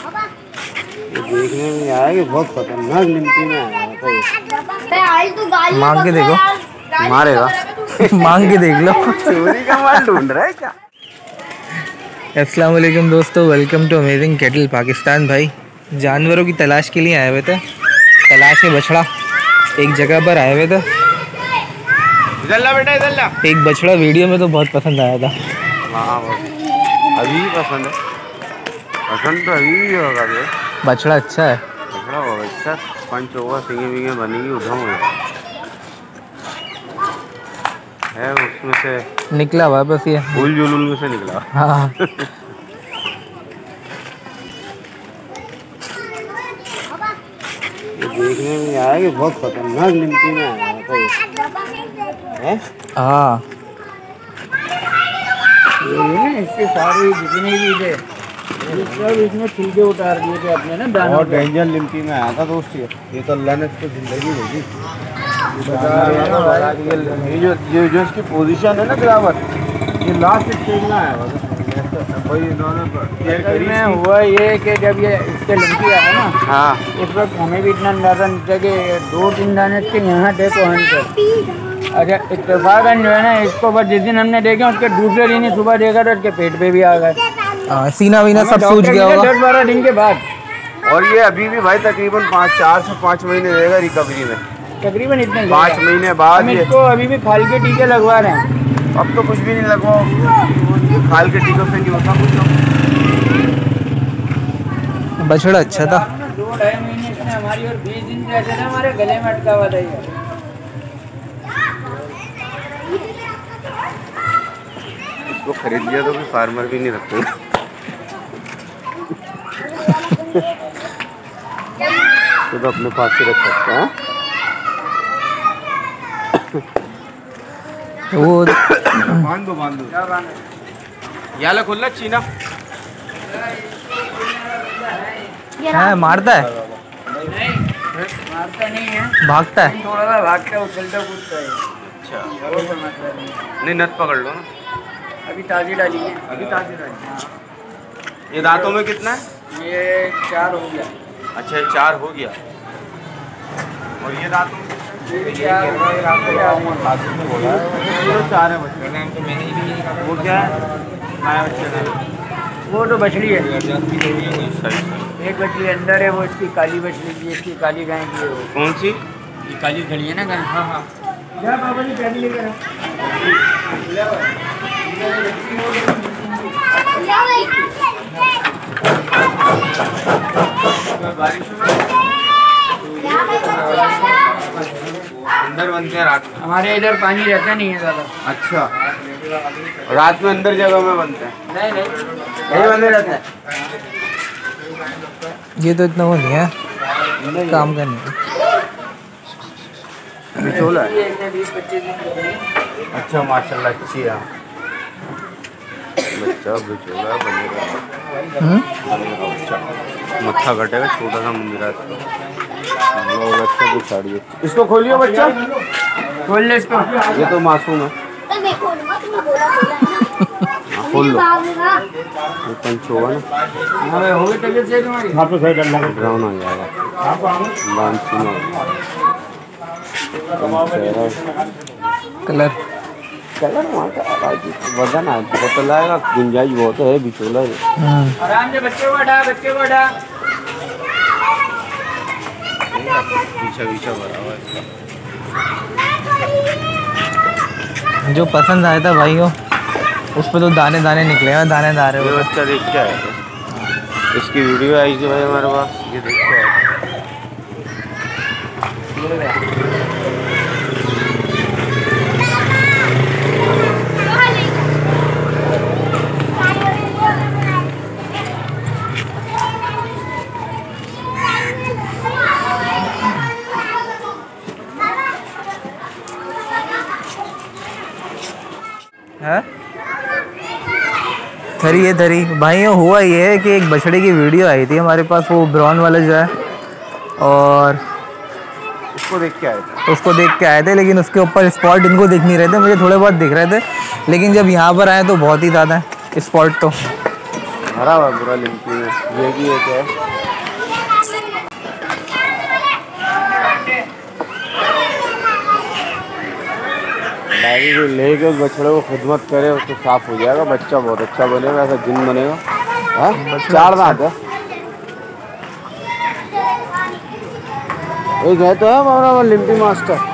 ये देखने में आया कि बहुत खतरनाक लिमटी में आया मांग के देखो। मारेगा। मांग के देख लो। चोरी का माल ढूंढ रहा है क्या? अस्सलाम वालेकुम दोस्तों welcome to amazing cattle Pakistan भाई। जानवरों की तलाश के लिए आए हुए थे। तलाश में बछड़ा एक जगह पर आए हुए थे। बेटा एक बछड़ा वीडियो में तो बहुत पसंद आया था। हाँ अभी पसंद है। पसंद तो अभी भी होगा भैया बछड़ा अच्छा है। होगा अच्छा पंच होगा सिंगे विंगे बनेगी होगा है उसमें से। निकला हुआ बस ये। फूल जुलूल में से निकला। हाँ। देखने में आया कि बहुत खतरनाक लिमटी में आया था ये है? हाँ। इसके सारे जितने भी थे। छिलके उतार दिए थे अपने ना दानों डेंजर में आया था दोस्त ये। ये तो अल्लाह ने इसको ज़िंदगी ये जो ये जो इसकी पोजीशन है ना गिरावट ये लास्ट स्टेज में आया हुआ ये कि जब ये इसके लंकी आया ना हाँ। उस वक्त हमें भी इतना अंदाज़ा नहीं था कि दो तीन दाने इसके यहाँ थे तो अच्छा इत्तेफाकन जो है ना इसको बस जिस दिन हमने देखे उसके दूसरे दिन ही सुबह देखा तो उसके पेट पे भी आ गए। हाँ, सीना वीना सब सूझ गया होगा। दस बारह दिन के बाद। और ये अभी भी भाई तकरीबन पाँच चार से पाँच महीने रहेगा रिकवरी में। तकरीबन इतने पाँच महीने बाद इसको अभी भी खाल के टीके लगवा रहे हैं। अब तो कुछ भी नहीं लगवाओ। खाल के टीकों से नहीं होता कुछ बछड़ा अच्छा था। दो ढाई महीने इसने हमारी और बीस दिन से ऐसे ना हमारे गले में अटका हुआ था ये। इसको खरीद लिया तो कोई फार्मर भी नहीं रखते। तो, तो अपने पास ही रख सकते हैं। वो बाँध दो बाँध। दो याला खुल्ला चीना? है मारता है। मारता नहीं है। भागता है। थोड़ा सा भागता है उछलता कूदता है। अच्छा। नहीं नट पकड़ लो ना। अभी ताज़ी डाली है। अभी ताज़ी डाली ये दांतों में कितना है? ये चार हो गया। अच्छा चार हो गया। और ये में है? चार हो हो तो है बच्चे वो क्या है? माया बच्चे का। वो तो बछड़ी है। सही सही। एक बछड़ी अंदर है वो इसकी काली बछड़ी की इसकी काली गाय की है वो। कौन सी? ये काली खड़ी है ना गाय? हाँ हाँ। जा बाबा जी पैदल लेकर। अंदर बनते हैं रात में? हमारे इधर पानी रहता नहीं है ज़्यादा। अच्छा। रात में अंदर जगह में बनते हैं? नहीं नहीं। बंदे रहते हैं? ये तो इतना वो नहीं है। काम करने का। अच्छा माशाल्लाह अच्छी है। बच्चा बिचौला हम्म? बच्चा मत्था कटेगा छोटा सा मंदिर है लोग अच्छा बिछाड़िए इसको खोलिए बच्चा। खोल ले इसको। ये तो मासूम है। हाँ, खोल लो। ये पंच होगा ना। हाँ भाई हो तुम्हारी ब्राउन हो जाएगा। कलर। कलर वहाँ का आवाज़ वज़न है बहुत तो लाएगा गुंजाइश बहुत है बिचौला है। हम्म। आराम से बच्चे को हटा बच्चे को हटा। पीछा पीछा भरा जो पसंद आया था भाई वो उस पर तो दाने दाने निकले हैं दाने दारे ये बच्चा देख के आया था। इसकी वीडियो आई थी भाई हमारे पास। ये देख के आया था। है थरी है थरी भाई ये हुआ ये है कि एक बछड़े की वीडियो आई थी हमारे पास वो ब्राउन वाला जो है और उसको देख के आए थे। उसको देख के आए थे लेकिन उसके ऊपर स्पॉट इनको दिख नहीं रहे थे मुझे थोड़े बहुत दिख रहे थे लेकिन जब यहाँ पर आए तो बहुत ही ज़्यादा है स्पॉट तो। हरा हुआ बुरा पूरा लिमकी ये भी एक है। डायरी को लेके उस बछड़े को खिदमत करे उसको साफ़ हो जाएगा। बच्चा बहुत अच्छा बनेगा ऐसा जिन बनेगा। हाँ? चार दांत है। एक है तो है हमारा वो लिम्पी मास्टर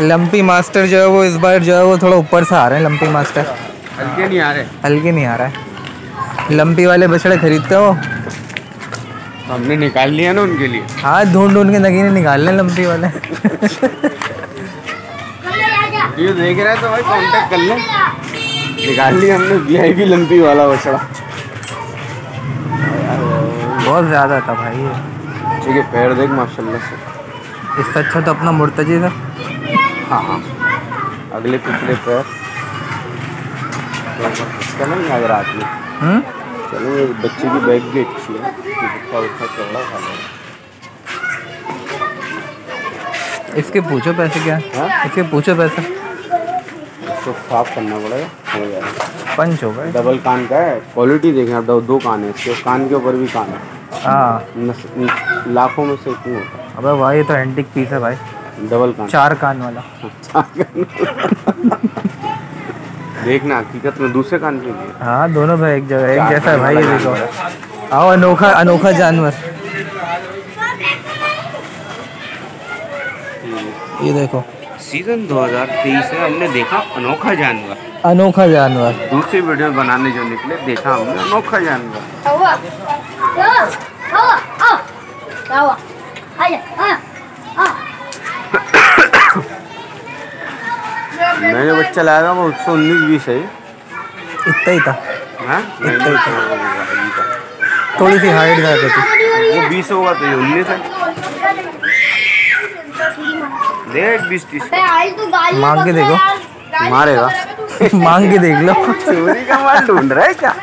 लंपी मास्टर जो है वो इस बार जो है वो थोड़ा ऊपर से आ रहे हैं लंपी मास्टर हल्के नहीं आ रहे। हल्के नहीं आ रहा। है लंपी वाले बछड़े खरीदते हो? हमने निकाल लिया ना उनके लिए। हाँ ढूंढ ढूंढ के नगीने निकाल लें लंपी वाले। ये देख रहे हैं तो भाई कांटेक्ट कर ले। निकाल लिया हमने वीआईपी लंपी वाला बछड़ा। बहुत ज़्यादा था भाई ये। ठीक है पैर देख माशाल्लाह से। इससे अच्छा तो अपना मुर्तजी था। हाँ हाँ। अगले पिछले पैर। तो इसका नहीं अगर आती है हम्म? चलो ये बच्चे की बैग भी अच्छी है। बच्चा उठा चौड़ा खा लेगा। इसके पूछो पैसे क्या? हाँ? इसके पूछो पैसे। इसको साफ़ करना पड़ेगा हो जाएगा पंच हो गए। डबल कान का है। क्वालिटी देखें आप दो, दो कान है इसके। कान के ऊपर भी कान है। हाँ। लाखों में से क्यों होता है। अबे भाई ये तो एंटिक पीस है भाई। डबल कान। चार कान वाला। देखना हकीकत में दूसरे कान के लिए। हाँ दोनों भाई एक जगह एक जैसा है भाई ये देखो। आओ अनोखा अनोखा जानवर। ये देखो। सीज़न 2023 में हमने देखा अनोखा जानवर। अनोखा जानवर। दूसरी वीडियो बनाने जो निकले देखा हमने अनोखा जानवर। मैंने बच्चा लाया था वो एक सौ उन्नीस बीस है। इतना ही था। हाँ? इतना ही था। हाँ, थोड़ी सी हाइट था वो बीस होगा तो ये उन्नीस है। देख बीस तीस तो मांग के देखो। मारेगा। मांग के देख लो। चोरी का माल ढूंढ रहा है क्या?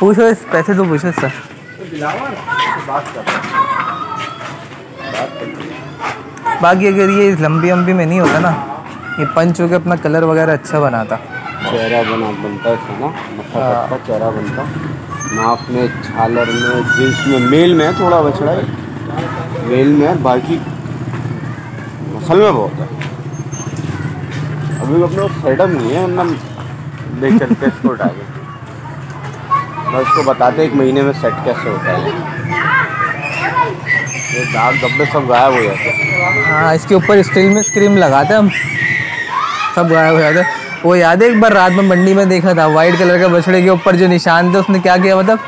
पूछो इस पैसे तो पूछो इससे। बाकी अगर ये लंबी लंबी में नहीं होता ना ये पंच होकर अपना कलर वगैरह अच्छा बनाता। चेहरा बना बनता है ना? मत्था हाँ। चेहरा बनता। नाक में झालर में जींस में मेल में थोड़ा बछड़ा। है मेल में बाकी असल में बहुत है। अभी अपने सेटअप नहीं है वरना देख चलते इसको उठा के मैं उसको बताते एक महीने में सेट कैसे होता है। ये दाग धब्बे सब गायब हो जाते हैं। हाँ इसके ऊपर स्टील में स्क्रीम लगाते हम। सब गायब हो जाते वो याद है एक बार रात में मंडी में देखा था वाइट कलर के बछड़े के ऊपर जो निशान थे उसने क्या किया मतलब?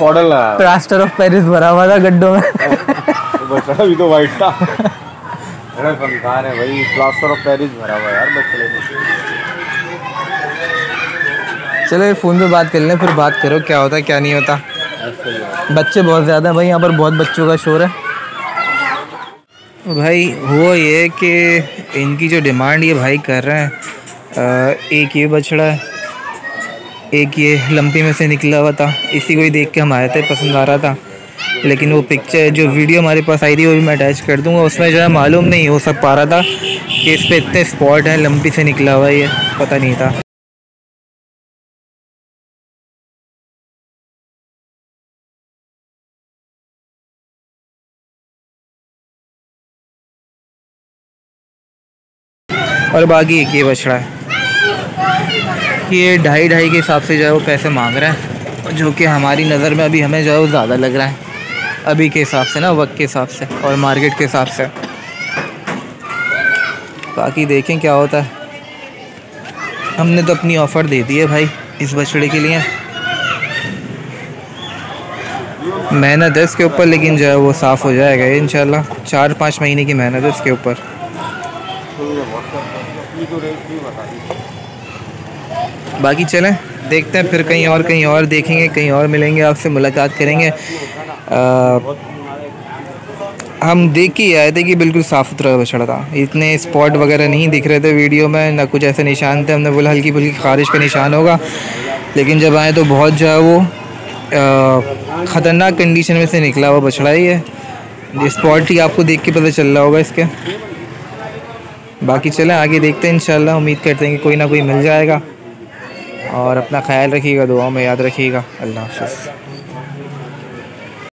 पाउडर लगाया प्लास्टर ऑफ़ पेरिस भरा हुआ था गड्ढों में। बछड़ा भी तो वाइट था। है भाई प्लास्टर ऑफ़ पेरिस भरा हुआ यार में चलो फ़ोन पे बात कर लें, फिर बात करो, क्या होता, क्या नहीं होता। बच्चे बहुत ज़्यादा हैं भाई, यहाँ पर बहुत बच्चों का शोर है। भाई, हुआ ये कि इनकी जो डिमांड ये भाई कर रहे हैं एक ये बछड़ा है, एक ये लंपी में से निकला हुआ था, इसी को ही देख के हम आए थे, पसंद आ रहा था। लेकिन वो पिक्चर जो वीडियो हमारे पास आई थी, वो भी मैं अटैच कर दूँगा। उसमें जो है मालूम नहीं हो सक पा रहा था कि इस पर इतने स्पॉट हैं, लंबी से निकला हुआ ये, पता नहीं था। और बाकी एक ये बछड़ा है। ये ढाई ढाई के हिसाब से जो है वो पैसे मांग रहा है, जो कि हमारी नज़र में अभी हमें जो है वो ज़्यादा लग रहा है। अभी के हिसाब से ना, वक्त के हिसाब से और मार्केट के हिसाब से। बाकी देखें क्या होता है। हमने तो अपनी ऑफ़र दे दी है भाई इस बछड़े के लिए। मेहनत है इसके ऊपर, लेकिन जो है वो साफ़ हो जाएगा इंशाल्लाह। चार पाँच महीने की मेहनत है इसके ऊपर। बाकी चलें, देखते हैं, फिर कहीं और कहीं और देखेंगे, कहीं और मिलेंगे, आपसे मुलाकात करेंगे। हम देख के आए थे कि बिल्कुल साफ़ सुथरा बछड़ा था। इतने स्पॉट वगैरह नहीं दिख रहे थे वीडियो में, ना कुछ ऐसे निशान थे, हमने बोला हल्की फुल्की खारिश का निशान होगा। लेकिन जब आए तो बहुत जो है वो ख़तरनाक कंडीशन में से निकला हुआ बछड़ा ही है। स्पॉट ही आपको देख के पता चल रहा होगा इसके। बाकी चलें, आगे देखते हैं इन उम्मीद करते हैं कि कोई ना कोई मिल जाएगा। और अपना ख्याल रखिएगा दुआ में याद रखिएगा। अल्लाह हाफ़